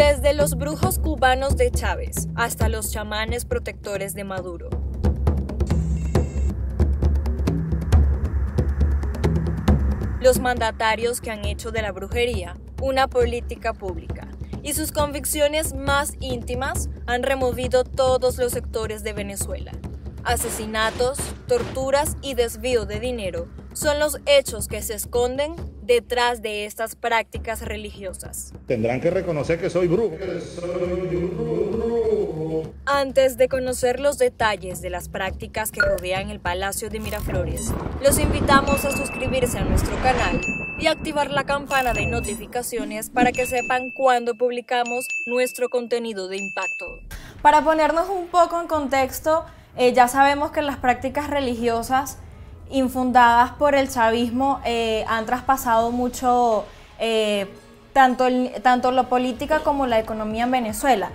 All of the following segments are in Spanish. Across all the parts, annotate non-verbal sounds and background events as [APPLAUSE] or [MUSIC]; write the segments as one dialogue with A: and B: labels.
A: desde los brujos cubanos de Chávez hasta los chamanes protectores de Maduro. Los mandatarios que han hecho de la brujería una política pública y sus convicciones más íntimas han removido todos los sectores de Venezuela. Asesinatos, torturas y desvío de dinero son los hechos que se esconden detrás de estas prácticas religiosas.
B: Tendrán que reconocer que soy brujo.
A: Antes de conocer los detalles de las prácticas que rodean el Palacio de Miraflores, los invitamos a suscribirse a nuestro canal y activar la campana de notificaciones para que sepan cuando publicamos nuestro contenido de impacto.
C: Para ponernos un poco en contexto, eh, ya sabemos que las prácticas religiosas infundadas por el chavismo eh, han traspasado mucho eh, tanto, tanto la política como la economía en Venezuela.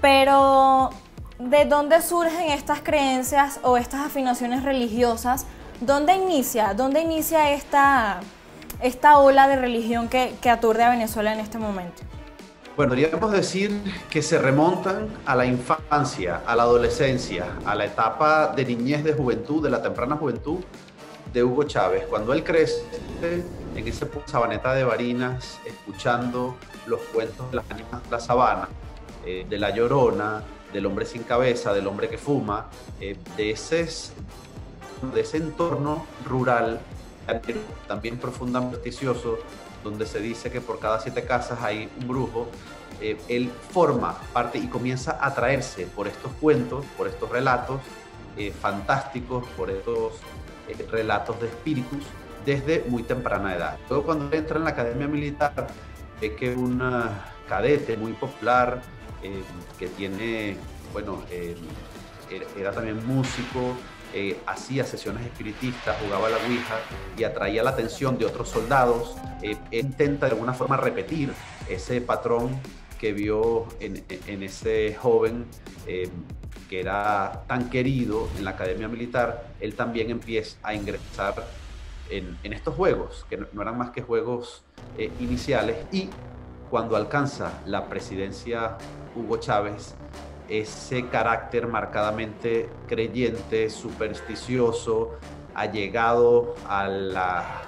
C: Pero, ¿de dónde surgen estas creencias o estas afinaciones religiosas? ¿Dónde inicia? ¿Dónde inicia esta, esta ola de religión que, que aturde a Venezuela en este momento?
D: Bueno, podríamos decir que se remontan a la infancia, a la adolescencia, a la etapa de niñez, de juventud, de la temprana juventud de Hugo Chávez. Cuando él crece en ese sabaneta de Barinas, escuchando los cuentos de las ánimas de la sabana, eh, de la llorona, del hombre sin cabeza, del hombre que fuma, eh, de, ese, de ese entorno rural, también profundamente prestigioso, donde se dice que por cada siete casas hay un brujo, eh, él forma parte y comienza a atraerse por estos cuentos, por estos relatos fantásticos, por estos eh, relatos de espíritus desde muy temprana edad. Luego cuando entra en la academia militar, ve que un cadete muy popular, eh, que tiene, bueno, eh, era también músico, hacía sesiones espiritistas, jugaba la Ouija y atraía la atención de otros soldados. intenta de alguna forma repetir ese patrón que vio en ese joven que era tan querido en la academia militar, él también empieza a ingresar en, estos juegos, que no, eran más que juegos eh, iniciales, y cuando alcanza la presidencia Hugo Chávez, ese carácter marcadamente creyente, supersticioso, ha llegado a la,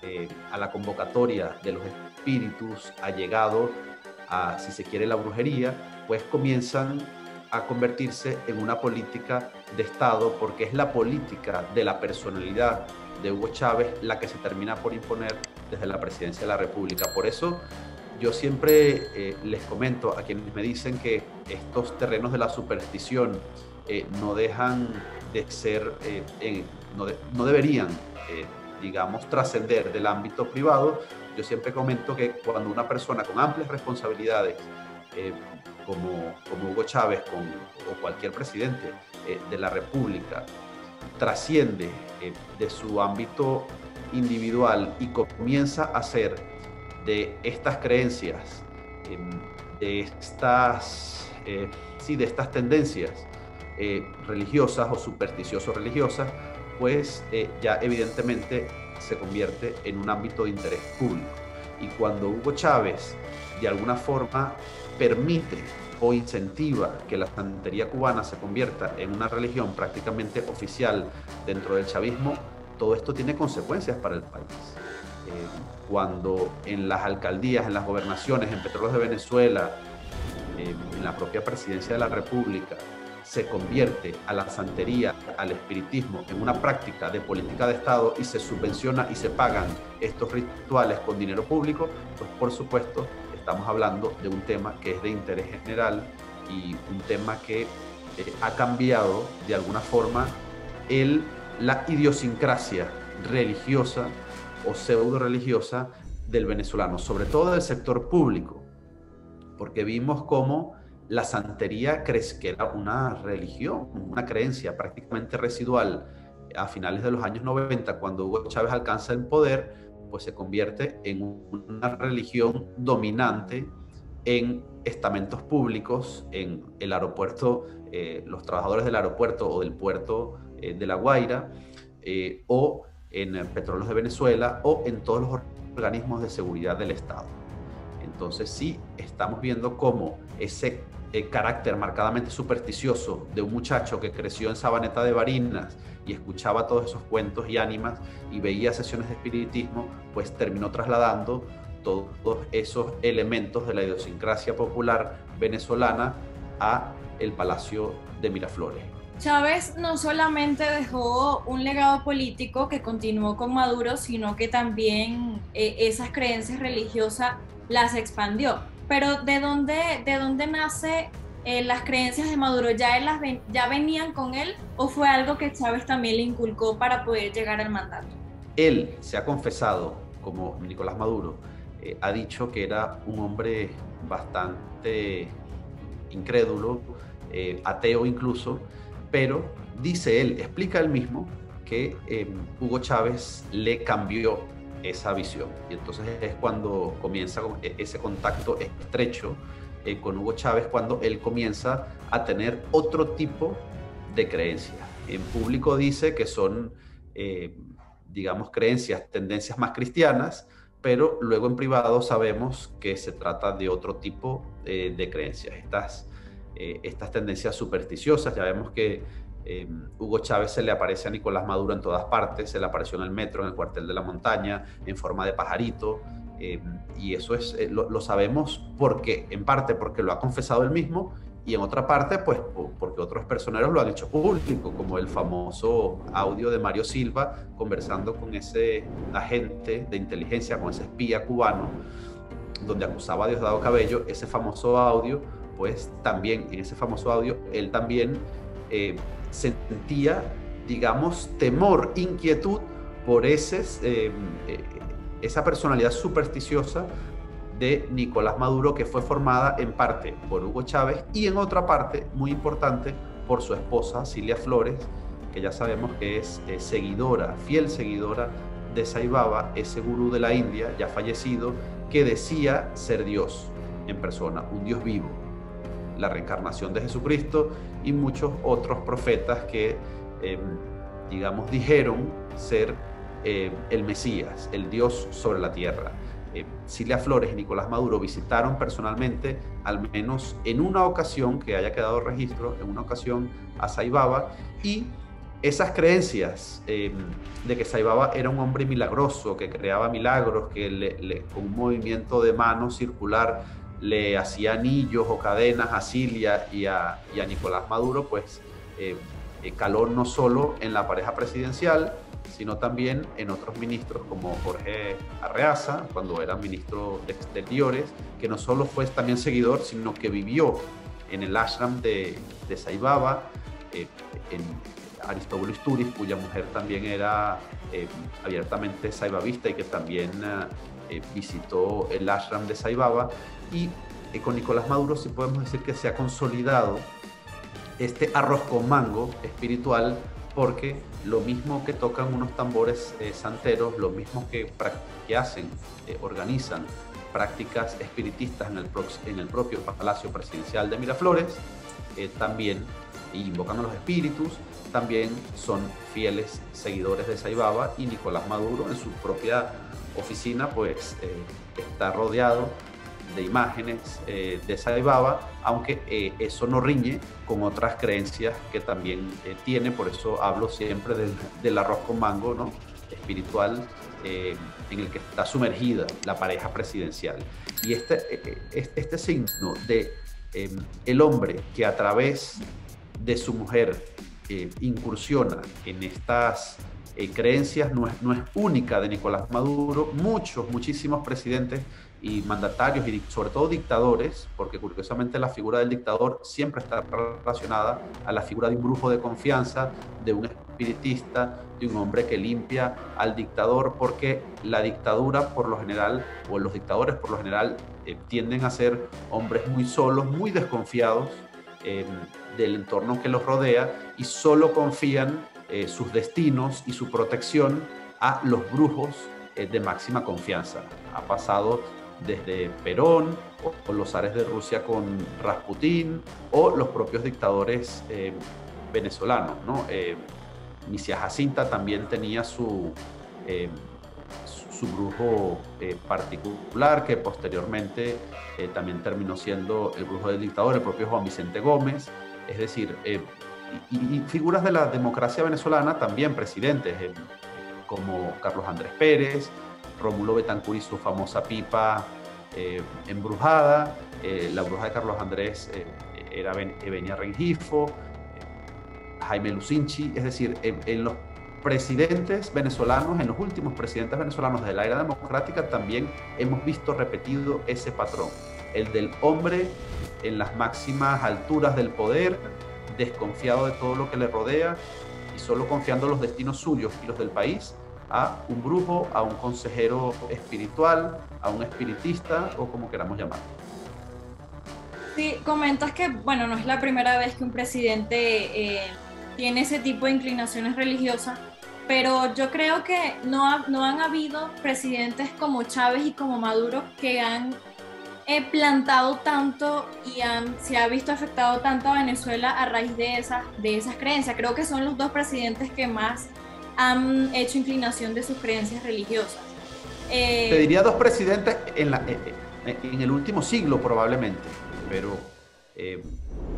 D: eh, a la convocatoria de los espíritus, ha llegado a, si se quiere, la brujería, pues comienzan a convertirse en una política de Estado porque es la política de la personalidad de Hugo Chávez la que se termina por imponer desde la presidencia de la República. Por eso yo siempre eh, les comento a quienes me dicen que estos terrenos de la superstición eh, no dejan de ser, eh, no, no, deberían, digamos, trascender del ámbito privado. Yo siempre comento que cuando una persona con amplias responsabilidades como, Hugo Chávez o cualquier presidente eh, de la República trasciende eh, de su ámbito individual y comienza a hacer de estas creencias, em, de estas, eh, sí, de estas tendencias religiosas o supersticiosos religiosas, pues ya evidentemente se convierte en un ámbito de interés público. Y cuando Hugo Chávez de alguna forma permite o incentiva que la santería cubana se convierta en una religión prácticamente oficial dentro del chavismo, todo esto tiene consecuencias para el país. Eh, cuando en las alcaldías, en las gobernaciones, en Petróleos de Venezuela, en la propia presidencia de la República, se convierte a la santería, al espiritismo, en una práctica de política de Estado y se subvenciona y se pagan estos rituales con dinero público, pues por supuesto estamos hablando de un tema que es de interés general y un tema que eh, ha cambiado de alguna forma el, la idiosincrasia religiosa o pseudo religiosa del venezolano, sobre todo del sector público, porque vimos cómo la santería que era una religión, una creencia prácticamente residual a finales de los años 90, cuando Hugo Chávez alcanza el poder, pues se convierte en una religión dominante en estamentos públicos, en el aeropuerto, eh, los trabajadores del aeropuerto o del puerto eh, de La Guaira, eh, o en Petróleos de Venezuela, o en todos los organismos de seguridad del Estado. Entonces sí estamos viendo cómo ese eh, carácter marcadamente supersticioso de un muchacho que creció en Sabaneta de Barinas y escuchaba todos esos cuentos y ánimas y veía sesiones de espiritismo, pues terminó trasladando todos esos elementos de la idiosincrasia popular venezolana a el Palacio de Miraflores.
C: Chávez no solamente dejó un legado político que continuó con Maduro, sino que también eh, esas creencias religiosas las expandió. Pero ¿de dónde, de dónde nace eh, las creencias de Maduro? ¿Ya, las ¿Ya venían con él o fue algo que Chávez también le inculcó para poder llegar al mandato?
D: Él se ha confesado, como Nicolás Maduro, eh, ha dicho que era un hombre bastante incrédulo, ateo incluso, pero dice él, explica él mismo que em, Hugo Chávez le cambió esa visión. Y entonces es cuando comienza e, ese contacto estrecho eh, con Hugo Chávez, cuando él comienza a tener otro tipo de creencias. En público dice que son, eh, digamos, creencias, tendencias más cristianas, pero luego en privado sabemos que se trata de otro tipo eh, de creencias. Estas estas tendencias supersticiosas. Ya vemos que eh, Hugo Chávez se le aparece a Nicolás Maduro en todas partes, se le apareció en el metro, en el cuartel de la montaña, en forma de pajarito, eh, y eso es, lo, sabemos porque, en parte porque lo ha confesado él mismo, y en otra parte, pues porque otros personeros lo han hecho público, como el famoso audio de Mario Silva conversando con ese agente de inteligencia, con ese espía cubano, donde acusaba a Diosdado Cabello, ese famoso audio pues también en ese famoso audio, él también eh, sentía, digamos, temor, inquietud por ese, eh, eh, esa personalidad supersticiosa de Nicolás Maduro que fue formada en parte por Hugo Chávez y en otra parte, muy importante, por su esposa Cilia Flores, que ya sabemos que es seguidora, fiel seguidora de Saibaba, ese gurú de la India, ya fallecido, que decía ser Dios en persona, un Dios vivo la reencarnación de Jesucristo y muchos otros profetas que, em, digamos, dijeron ser em, el Mesías, el Dios sobre la tierra. Eh, Cilia Flores y Nicolás Maduro visitaron personalmente, al menos en una ocasión que haya quedado registro, en una ocasión a Saibaba y esas creencias de que Saibaba era un hombre milagroso, que creaba milagros, que con un movimiento de mano circular le hacía anillos o cadenas a Cilia y a, Nicolás Maduro, pues eh, eh, caló no solo en la pareja presidencial, sino también en otros ministros como Jorge Arreaza, cuando era ministro de Exteriores, que no solo fue también seguidor, sino que vivió en el ashram de, de Saibaba, eh, en Aristóbulo Isturiz, cuya mujer también era abiertamente saibabista y que también visitó el ashram de Saibaba y eh, con Nicolás Maduro sí podemos decir que se ha consolidado este arroz con mango espiritual porque lo mismo que tocan unos tambores eh, santeros, lo mismo que, que hacen, eh, organizan prácticas espiritistas en el, propio Palacio Presidencial de Miraflores, también invocando los espíritus, también son fieles seguidores de Saibaba y Nicolás Maduro en su propia oficina pues está rodeado de imágenes eh, de Saibaba, aunque eh, eso no riñe con otras creencias que también eh, tiene, por eso hablo siempre del, arroz con mango ¿no? espiritual en el que está sumergida la pareja presidencial. Y este, este signo de el hombre que a través de su mujer incursiona en estas creencias no es, única de Nicolás Maduro, muchos, muchísimos presidentes y mandatarios y sobre todo dictadores, porque curiosamente la figura del dictador siempre está relacionada a la figura de un brujo de confianza, de un espiritista, de un hombre que limpia al dictador, porque la dictadura por lo general, o los dictadores por lo general, eh, tienden a ser hombres muy solos, muy desconfiados em, del entorno que los rodea y solo confían eh, sus destinos y su protección a los brujos eh, de máxima confianza. Ha pasado desde Perón o, los zares de Rusia con Rasputín o los propios dictadores eh, venezolanos. ¿no? Eh, Misia Jacinta también tenía su, eh, su brujo eh, particular, que posteriormente eh, también terminó siendo el brujo del dictador, el propio Juan Vicente Gómez, es decir, y, y, figuras de la democracia venezolana también presidentes, como Carlos Andrés Pérez, Rómulo Betancourt y su famosa pipa embrujada, la bruja de Carlos Andrés era Evenia Rengifo, Jaime Lucinchi, es decir, en, los presidentes venezolanos, en los últimos presidentes venezolanos de la era democrática, también hemos visto repetido ese patrón, el del hombre en las máximas alturas del poder, desconfiado de todo lo que le rodea y solo confiando los destinos suyos y los del país a un brujo, a un consejero espiritual, a un espiritista o como queramos llamarlo.
C: Sí, comentas que, bueno, no es la primera vez que un presidente eh, tiene ese tipo de inclinaciones religiosas, pero yo creo que no, no han habido presidentes como Chávez y como Maduro que han eh, plantado tanto y se ha visto afectado tanto a Venezuela a raíz de esas, de esas creencias. Creo que son los dos presidentes que más han hecho inclinación de sus creencias religiosas.
D: Eh, Te diría dos presidentes en, la, eh, en el último siglo probablemente, pero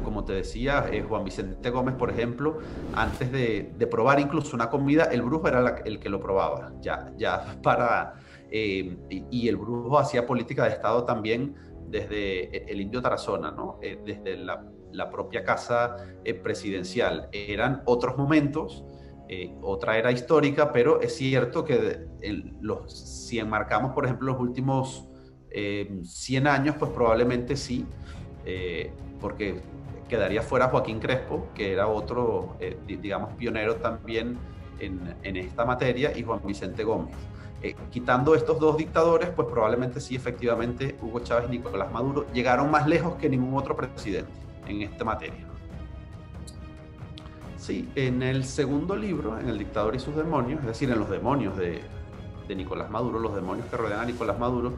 D: como te decía, eh, Juan Vicente Gómez, por ejemplo, antes de, probar incluso una comida, el brujo era el que lo probaba, ya, ya [LAUGHS] para... Eh, y, el brujo hacía política de Estado también desde el indio Tarazona, ¿no? Eh, desde la, propia casa presidencial. Eran otros momentos, otra era histórica, pero es cierto que los, si enmarcamos, por ejemplo, los últimos 100 años, pues probablemente sí, porque quedaría fuera Joaquín Crespo, que era otro, eh, digamos, pionero también en, esta materia, y Juan Vicente Gómez. Eh, quitando estos dos dictadores, pues probablemente sí, efectivamente, Hugo Chávez y Nicolás Maduro llegaron más lejos que ningún otro presidente en esta materia. Sí, en el segundo libro, en El dictador y sus demonios, es decir, en los demonios de, Nicolás Maduro, los demonios que rodean a Nicolás Maduro,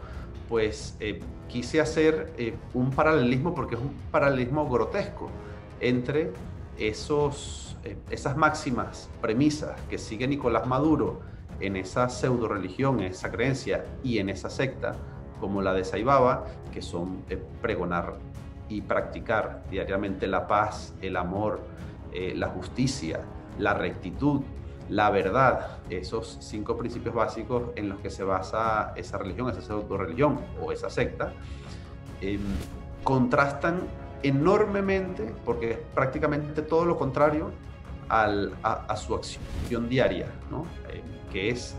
D: pues eh, quise hacer eh, un paralelismo, porque es un paralelismo grotesco, entre esos, esas máximas, premisas que sigue Nicolás Maduro en esa pseudo religión, en esa creencia y en esa secta, como la de Saibaba, que son pregonar y practicar diariamente la paz, el amor, la justicia, la rectitud, la verdad, esos cinco principios básicos en los que se basa esa religión, esa pseudo religión o esa secta, em, contrastan enormemente, porque es prácticamente todo lo contrario a, su acción diaria, em, que es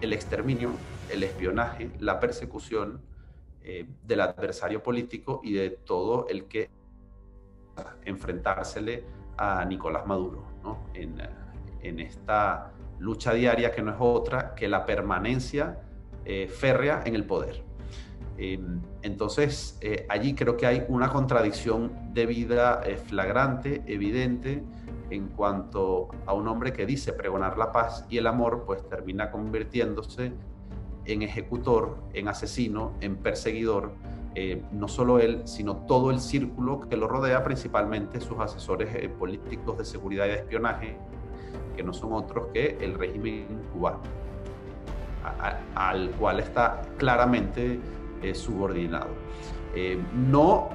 D: el exterminio, el espionaje, la persecución eh, del adversario político y de todo el que enfrentársele a Nicolás Maduro ¿no? en, en esta lucha diaria que no es otra que la permanencia eh, férrea en el poder. Em, entonces, eh, allí creo que hay una contradicción de vida eh, flagrante, evidente, en cuanto a un hombre que dice pregonar la paz y el amor, pues termina convirtiéndose en ejecutor, en asesino, en perseguidor, no solo él, sino todo el círculo que lo rodea, principalmente sus asesores políticos de seguridad y de espionaje, que no son otros que el régimen cubano, al cual está claramente eh, subordinado. Eh, no,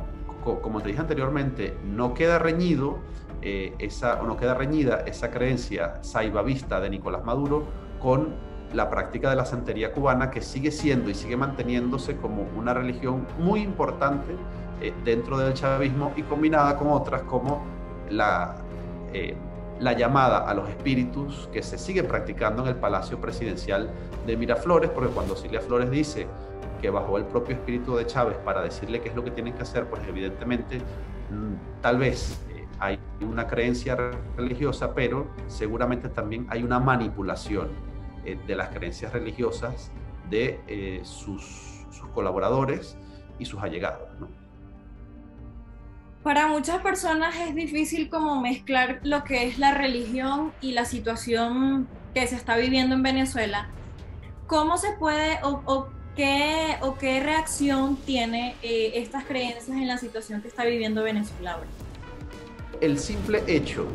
D: como te dije anteriormente, no queda reñido eh, esa, o no queda reñida esa creencia saibavista de Nicolás Maduro con la práctica de la santería cubana que sigue siendo y sigue manteniéndose como una religión muy importante dentro del chavismo y combinada con otras como la la llamada a los espíritus que se sigue practicando en el Palacio Presidencial de Miraflores, porque cuando Silvia Flores dice que bajó el propio espíritu de Chávez para decirle qué es lo que tienen que hacer, pues evidentemente mm, tal vez eh, hay una creencia religiosa, pero seguramente también hay una manipulación eh, de las creencias religiosas de eh, sus, colaboradores y sus allegados.
C: Para muchas personas es difícil como mezclar lo que es la religión y la situación que se está viviendo en Venezuela. ¿Cómo se puede o, qué, o qué reacción tiene eh, estas creencias en la situación que está viviendo Venezuela ahora?
D: El simple hecho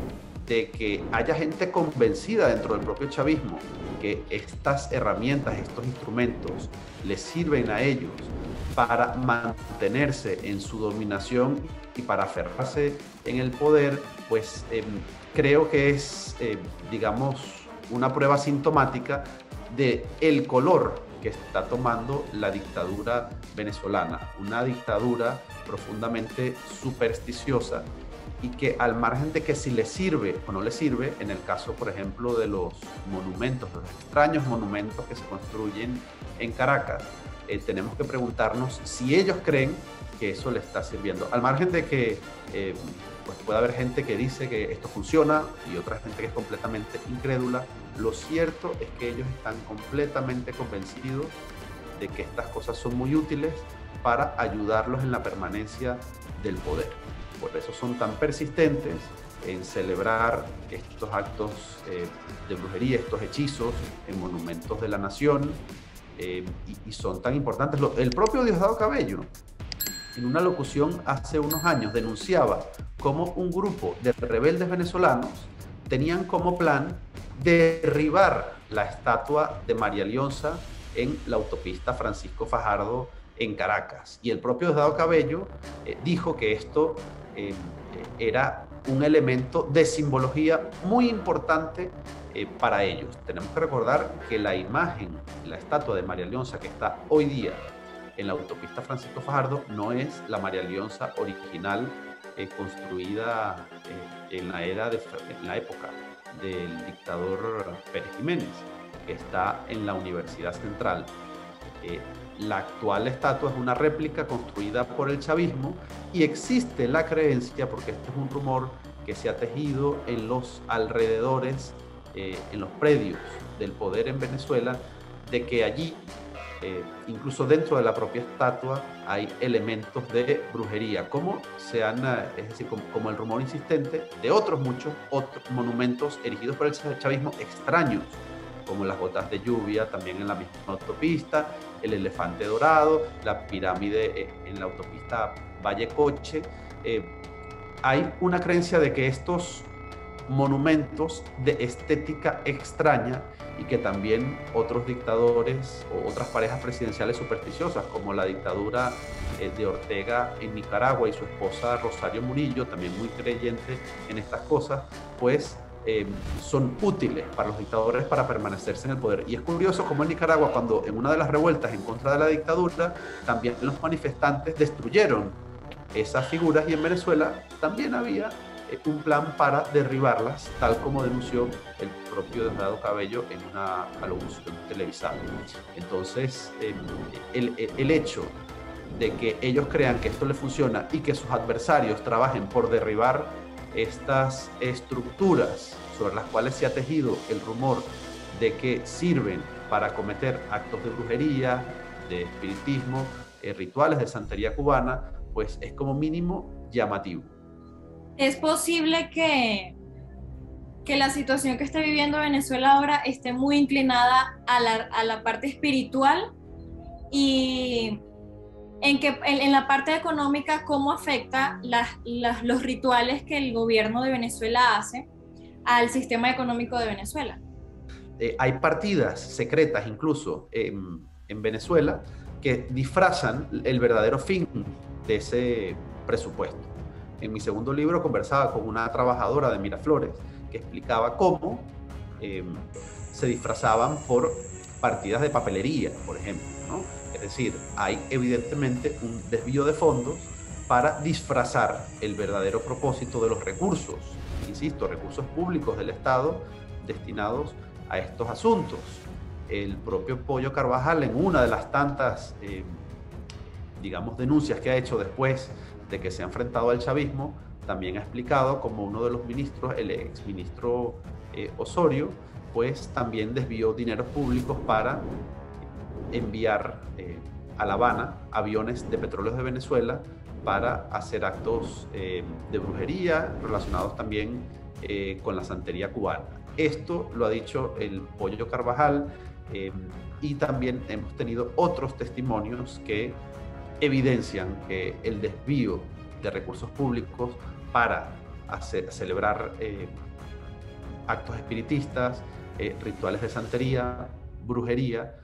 D: de que haya gente convencida dentro del propio chavismo que estas herramientas, estos instrumentos les sirven a ellos para mantenerse en su dominación y para aferrarse en el poder, pues em, creo que es, em, digamos, una prueba sintomática de el color que está tomando la dictadura venezolana, una dictadura profundamente supersticiosa y que al margen de que si le sirve o no le sirve, en el caso, por ejemplo, de los monumentos, los extraños monumentos que se construyen en Caracas, eh, tenemos que preguntarnos si ellos creen que eso le está sirviendo. Al margen de que eh, pues puede haber gente que dice que esto funciona y otra gente que es completamente incrédula, lo cierto es que ellos están completamente convencidos de que estas cosas son muy útiles para ayudarlos en la permanencia del poder. Por eso son tan persistentes en celebrar estos actos eh, de brujería, estos hechizos en monumentos de la nación, eh, y, son tan importantes. el propio Diosdado Cabello, en una locución hace unos años, denunciaba cómo un grupo de rebeldes venezolanos tenían como plan derribar la estatua de María Leonza en la autopista Francisco Fajardo en Caracas. Y el propio Diosdado Cabello eh, dijo que esto eh, era un elemento de simbología muy importante eh, para ellos. Tenemos que recordar que la imagen, la estatua de María Leonza que está hoy día en la autopista Francisco Fajardo no es la María Leonza original eh, construida en, la era de, en la época del dictador Pérez Jiménez, que está en la Universidad Central. La actual estatua es una réplica construida por el chavismo y existe la creencia, porque este es un rumor que se ha tejido en los alrededores, eh, en los predios del poder en Venezuela, de que allí, eh, incluso dentro de la propia estatua, hay elementos de brujería, como, se han, eh, es decir, como, el rumor insistente de otros muchos otros monumentos erigidos por el chavismo extraños, como las gotas de lluvia, también en la misma autopista, el elefante dorado, la pirámide eh, en la autopista Valle Coche. Eh, hay una creencia de que estos monumentos de estética extraña y que también otros dictadores o otras parejas presidenciales supersticiosas, como la dictadura eh, de Ortega en Nicaragua y su esposa Rosario Murillo, también muy creyente en estas cosas, pues eh, son útiles para los dictadores para permanecerse en el poder. Y es curioso como en Nicaragua, cuando en una de las revueltas en contra de la dictadura, también los manifestantes destruyeron esas figuras y en Venezuela también había un plan para derribarlas, tal como denunció el propio Delgado Cabello en una alocución televisada. Entonces, em, el, el hecho de que ellos crean que esto les funciona y que sus adversarios trabajen por derribar estas estructuras sobre las cuales se ha tejido el rumor de que sirven para cometer actos de brujería, de espiritismo, eh, rituales de santería cubana, pues es como mínimo llamativo.
C: Es posible que, que la situación que está viviendo Venezuela ahora esté muy inclinada a la, a la parte espiritual y en, que, en, la parte económica, cómo afecta los rituales que el gobierno de Venezuela hace al sistema económico de Venezuela.
D: Eh, hay partidas secretas incluso en, en Venezuela que disfrazan el verdadero fin de ese presupuesto. En mi segundo libro conversaba con una trabajadora de Miraflores que explicaba cómo eh, se disfrazaban por partidas de papelería, por ejemplo. Es decir, hay evidentemente un desvío de fondos para disfrazar el verdadero propósito de los recursos, insisto, recursos públicos del Estado destinados a estos asuntos. El propio Pollo Carvajal, en una de las tantas, eh, digamos, denuncias que ha hecho después de que se ha enfrentado al chavismo, también ha explicado como uno de los ministros, el exministro eh, Osorio, pues también desvió dineros públicos para enviar eh, a La Habana aviones de petróleos de Venezuela para hacer actos eh, de brujería relacionados también con la santería cubana. Esto lo ha dicho el Pollo Carvajal y también hemos tenido otros testimonios que evidencian que el desvío de recursos públicos para celebrar actos espiritistas, rituales de santería, brujería,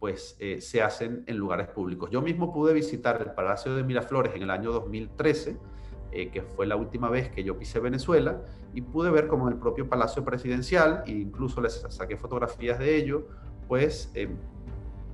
D: pues se hacen en lugares públicos. Yo mismo pude visitar el Palacio de Miraflores en el año 2013 eh, que fue la última vez que yo pisé Venezuela, y pude ver como en el propio Palacio Presidencial, e incluso les saqué fotografías de ello, pues eh,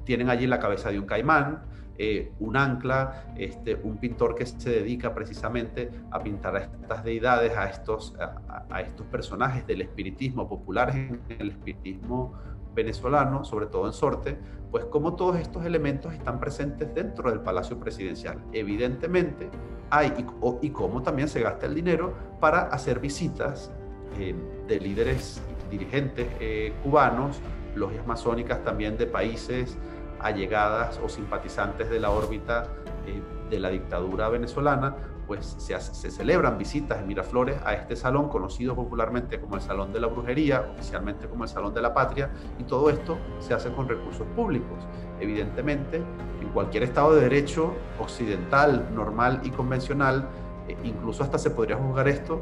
D: tienen allí la cabeza de un caimán, eh, un ancla, este, un pintor que se dedica precisamente a pintar a estas deidades, a estos, a, estos personajes del espiritismo popular, en el espiritismo venezolano, sobre todo en Sorte, pues como todos estos elementos están presentes dentro del Palacio Presidencial. Evidentemente hay y, cómo también se gasta el dinero para hacer visitas eh, de líderes dirigentes eh, cubanos, logias masónicas también de países allegadas o simpatizantes de la órbita eh, de la dictadura venezolana, pues se, celebran visitas en Miraflores a este salón conocido popularmente como el Salón de la Brujería, oficialmente como el Salón de la Patria, y todo esto se hace con recursos públicos. Evidentemente, en cualquier Estado de Derecho occidental, normal y convencional, eh, incluso hasta se podría juzgar esto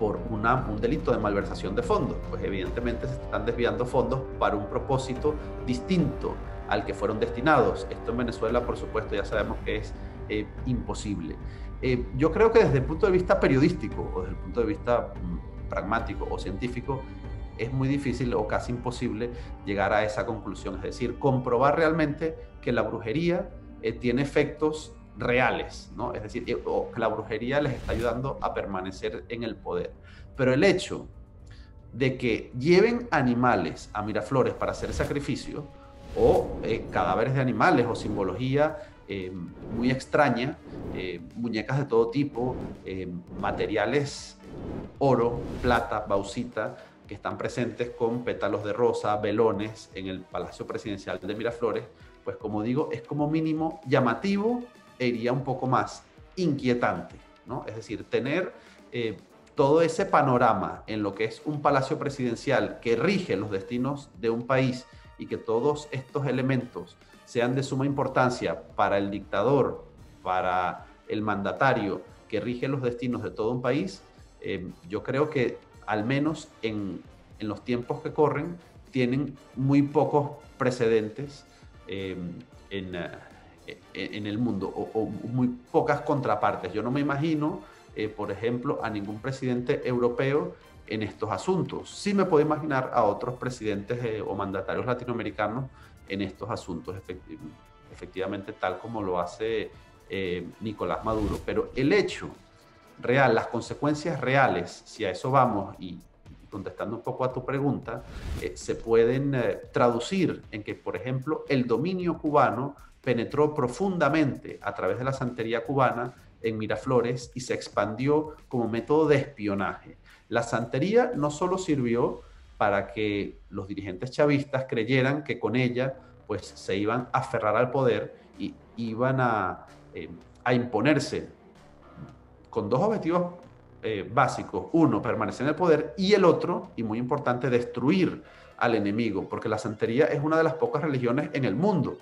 D: por un delito de malversación de fondos, pues evidentemente se están desviando fondos para un propósito distinto al que fueron destinados. Esto en Venezuela, por supuesto, ya sabemos que es eh, imposible. Eh, yo creo que desde el punto de vista periodístico o desde el punto de vista mm, pragmático o científico es muy difícil o casi imposible llegar a esa conclusión, es decir, comprobar realmente que la brujería eh, tiene efectos reales, ¿no? Es decir, eh, o que la brujería les está ayudando a permanecer en el poder. Pero el hecho de que lleven animales a Miraflores para hacer sacrificio, o cadáveres de animales, o simbología eh, muy extraña, eh, muñecas de todo tipo, eh, materiales oro, plata, bauxita, que están presentes con pétalos de rosa, velones en el Palacio Presidencial de Miraflores, pues como digo, es como mínimo llamativo e iría un poco más inquietante, ¿no? Es decir, tener todo ese panorama en lo que es un palacio presidencial que rige los destinos de un país y que todos estos elementos sean de suma importancia para el dictador, para el mandatario que rige los destinos de todo un país, eh, yo creo que al menos en, los tiempos que corren tienen muy pocos precedentes eh, en, eh, en, el mundo o, muy pocas contrapartes. Yo no me imagino, por ejemplo, a ningún presidente europeo en estos asuntos. Sí me puedo imaginar a otros presidentes o mandatarios latinoamericanos en estos asuntos, efectivamente tal como lo hace eh, Nicolás Maduro. Pero el hecho real, las consecuencias reales, si a eso vamos y contestando un poco a tu pregunta, eh, se pueden eh, traducir en que, por ejemplo, el dominio cubano penetró profundamente a través de la santería cubana en Miraflores y se expandió como método de espionaje. La santería no solo sirvió para que los dirigentes chavistas creyeran que con ella pues se iban a aferrar al poder y iban a, eh, imponerse con dos objetivos eh, básicos. Uno, permanecer en el poder y el otro, y muy importante, destruir al enemigo, porque la santería es una de las pocas religiones en el mundo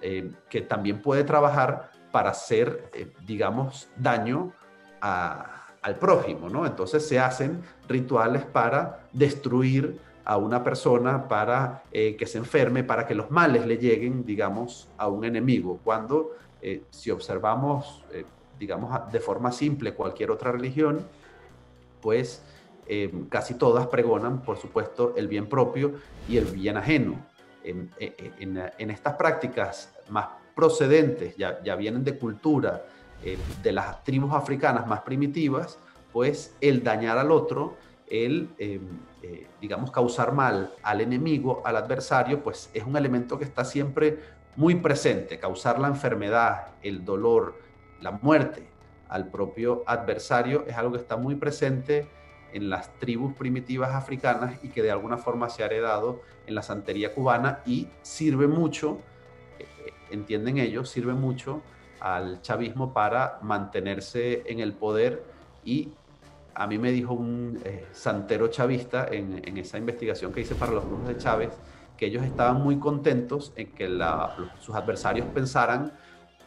D: eh, que también puede trabajar para hacer, digamos, daño a, al prójimo, ¿no? Entonces se hacen rituales para destruir a una persona, para eh, que se enferme, para que los males le lleguen, digamos, a un enemigo. Cuando, eh, si observamos, eh, digamos, de forma simple cualquier otra religión, pues casi todas pregonan, por supuesto, el bien propio y el bien ajeno. En, estas prácticas más procedentes, ya, ya vienen de cultura, eh, de las tribus africanas más primitivas, pues el dañar al otro, el, eh, eh, digamos, causar mal al enemigo, al adversario, pues es un elemento que está siempre muy presente, causar la enfermedad, el dolor, la muerte al propio adversario es algo que está muy presente en las tribus primitivas africanas y que de alguna forma se ha heredado en la santería cubana y sirve mucho, entienden ellos, sirve mucho al chavismo para mantenerse en el poder. Y a mí me dijo un eh, santero chavista en, esa investigación que hice para los grupos de Chávez que ellos estaban muy contentos en que sus adversarios pensaran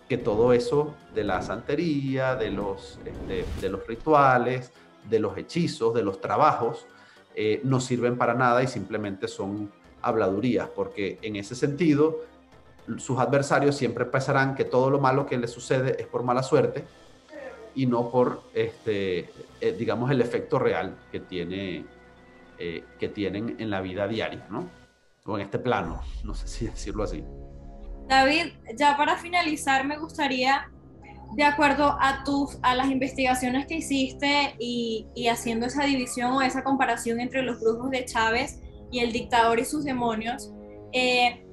D: que todo eso de la santería, de los, este, de los rituales, de los hechizos, de los trabajos, eh, no sirven para nada y simplemente son habladurías, porque en ese sentido sus adversarios siempre pensarán que todo lo malo que les sucede es por mala suerte y no por, este, eh, digamos, el efecto real que, tiene, eh, que tienen en la vida diaria, ¿no? O en este plano, no sé si [LAUGHS] decirlo así.
C: David, ya para finalizar, me gustaría de acuerdo a, tus, a las investigaciones que hiciste y, haciendo esa división o esa comparación entre los brujos de Chávez y el dictador y sus demonios, eh,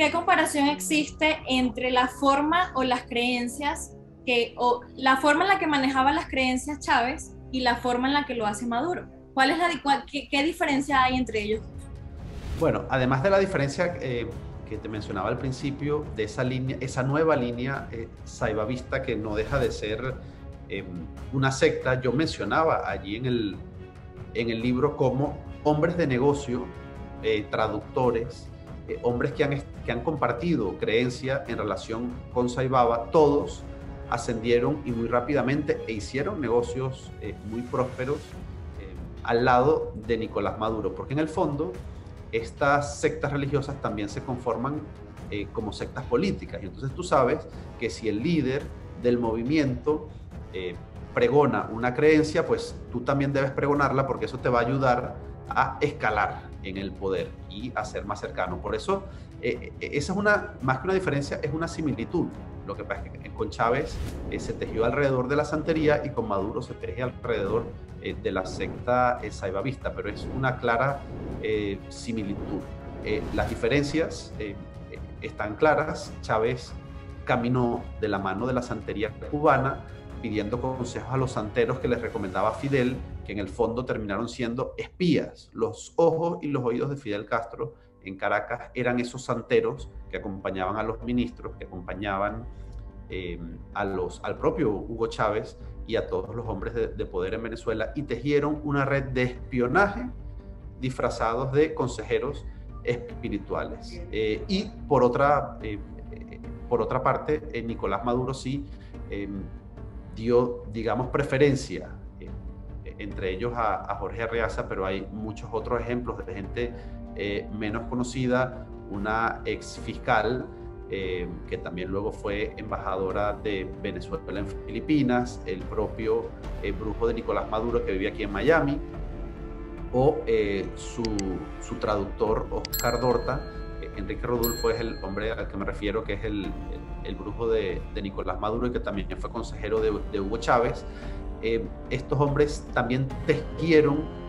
C: ¿qué comparación existe entre la forma o las creencias que, o la forma en la que manejaba las creencias Chávez y la forma en la que lo hace Maduro? ¿Cuál es la, qué, qué diferencia hay entre ellos?
D: Bueno, además de la diferencia eh, que te mencionaba al principio, de esa línea, esa nueva línea eh, saibavista que no deja de ser em, una secta, yo mencionaba allí en el, en el libro como hombres de negocio, eh, traductores, eh, hombres que han, que han compartido creencia en relación con Saibaba, todos ascendieron y muy rápidamente e hicieron negocios muy prósperos al lado de Nicolás Maduro, porque en el fondo estas sectas religiosas también se conforman eh, como sectas políticas. Y entonces tú sabes que si el líder del movimiento eh, pregona una creencia, pues tú también debes pregonarla porque eso te va a ayudar a escalar en el poder y a ser más cercano. Por eso, eh, esa es una, más que una diferencia, es una similitud. Lo que pasa es que con Chávez se tejió alrededor de la santería y con Maduro se teje alrededor eh, de la secta eh, saibavista, pero es una clara eh, similitud. las diferencias están claras. Chávez caminó de la mano de la santería cubana pidiendo consejos a los santeros que les recomendaba Fidel, que en el fondo terminaron siendo espías. Los ojos y los oídos de Fidel Castro en Caracas eran esos santeros que acompañaban a los ministros, que acompañaban a los, al propio Hugo Chávez y a todos los hombres de, poder en Venezuela y tejieron una red de espionaje disfrazados de consejeros espirituales. Eh, y por otra, eh, por otra parte, eh, Nicolás Maduro sí em, dio, digamos, preferencia entre ellos a, a, Jorge Arreaza, pero hay muchos otros ejemplos de gente menos conocida, una ex fiscal eh, que también luego fue embajadora de Venezuela en Filipinas, el propio eh, brujo de Nicolás Maduro que vivía aquí en Miami, o eh, su, su, traductor Oscar Dorta. Enrique Rodulfo es el hombre al que me refiero, que es el, el, brujo de, de, Nicolás Maduro y que también fue consejero de, de Hugo Chávez. estos hombres también tejieron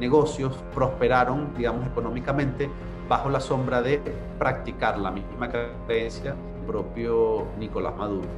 D: negocios, prosperaron, digamos, económicamente bajo la sombra de practicar la misma creencia propio Nicolás Maduro.